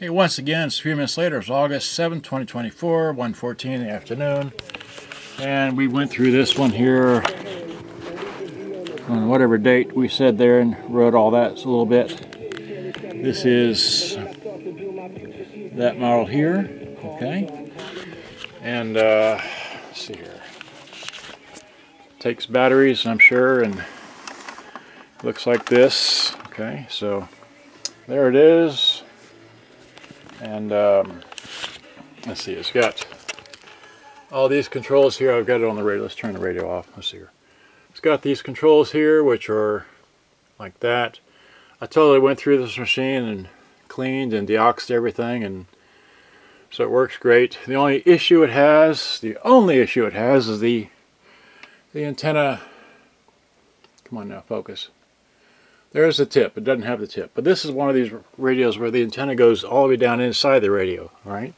Hey, once again, it's a few minutes later. It's August 7, 2024, 1.14 in the afternoon. And we went through this one here on whatever date we said there and wrote all that a little bit. This is that model here, okay? And uh, let's see here. Takes batteries, I'm sure, and looks like this, okay? So there it is and um, let's see it's got all these controls here. I've got it on the radio. Let's turn the radio off. Let's see here. It's got these controls here which are like that. I totally went through this machine and cleaned and deoxed everything and so it works great. The only issue it has the only issue it has is the the antenna. Come on now focus there's the tip. It doesn't have the tip. But this is one of these radios where the antenna goes all the way down inside the radio, right?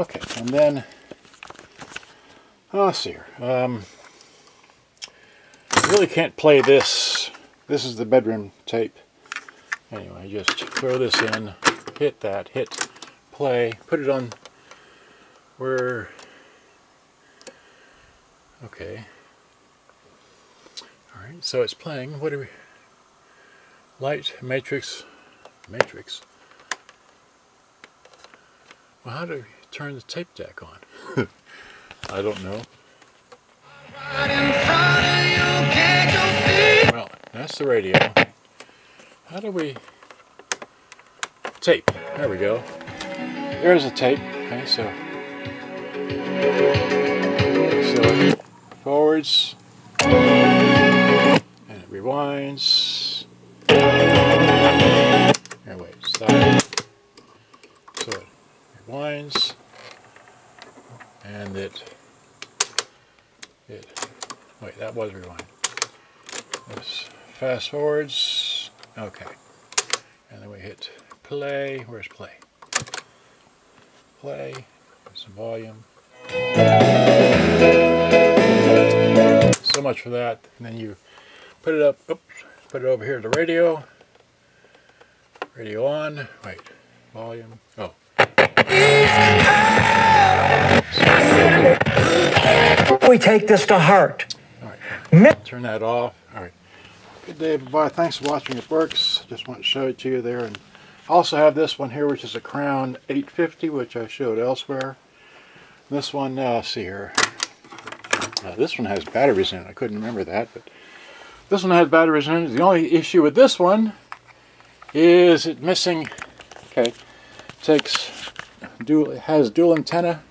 Okay, and then, oh, see here. Um, I really can't play this. This is the bedroom tape. Anyway, just throw this in, hit that, hit play, put it on where, okay. All right, so it's playing. What do we, light matrix matrix. Well how do we turn the tape deck on? I don't know. Well that's the radio. How do we tape? There we go. There's a tape okay so. So forwards. And it rewinds and it it wait that was rewind. This fast forwards. Okay. And then we hit play. Where's play? Play. Some volume. So much for that. And then you put it up. Oops. Put it over here to the radio. Radio on. Wait. Volume. Oh. We take this to heart. All right. Turn that off. All right. Good day, bye. Thanks for watching. It works. Just want to show it to you there. And I also have this one here, which is a Crown 850, which I showed elsewhere. This one, uh, see here. Uh, this one has batteries in it. I couldn't remember that, but this one has batteries in it. The only issue with this one is it missing, okay, takes, dual, it has dual antenna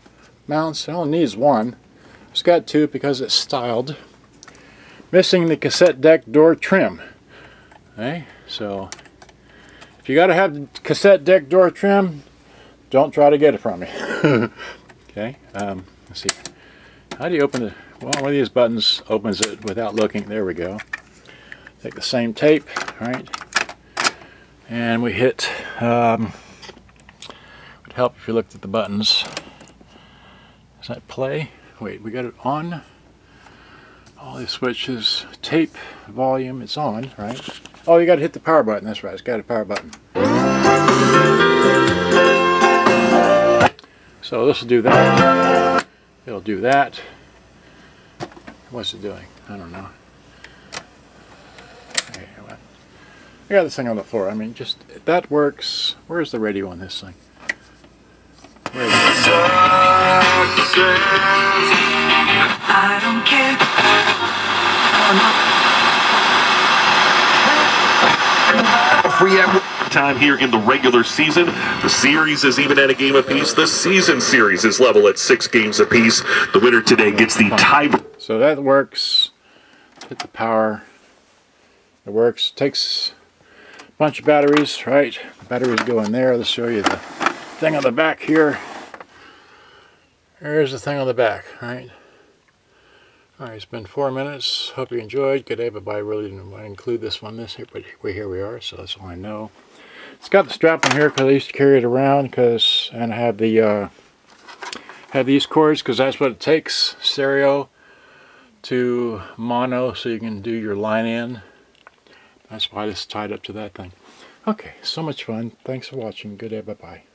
mounts. It only needs one. It's got two because it's styled. Missing the cassette deck door trim. Okay, so if you got to have the cassette deck door trim, don't try to get it from me. okay, um, let's see. How do you open it? Well, one of these buttons opens it without looking. There we go. Take the same tape, right? And we hit, um, help if you looked at the buttons. Is that play? Wait, we got it on. All these switches, tape, volume, it's on, right? Oh, you got to hit the power button. That's right, it's got a power button. So this will do that. It'll do that. What's it doing? I don't know. I got this thing on the floor. I mean, just that works. Where's the radio on this thing? I don't care. Free time here in the regular season. The series is even at a game apiece. The season series is level at six games apiece. The winner today gets the tie. So that works. Hit the power. It works. Takes a bunch of batteries, right? Batteries go in there. Let's show you the thing on the back here. There's the thing on the back, right? All right, it's been four minutes. Hope you enjoyed. Good day, bye-bye. Really didn't want to include this one, this here, but here we are, so that's all I know. It's got the strap on here because I used to carry it around because, and I have the, uh, have these cords because that's what it takes, stereo to mono, so you can do your line in. That's why this is tied up to that thing. Okay, so much fun. Thanks for watching. Good day. Bye-bye.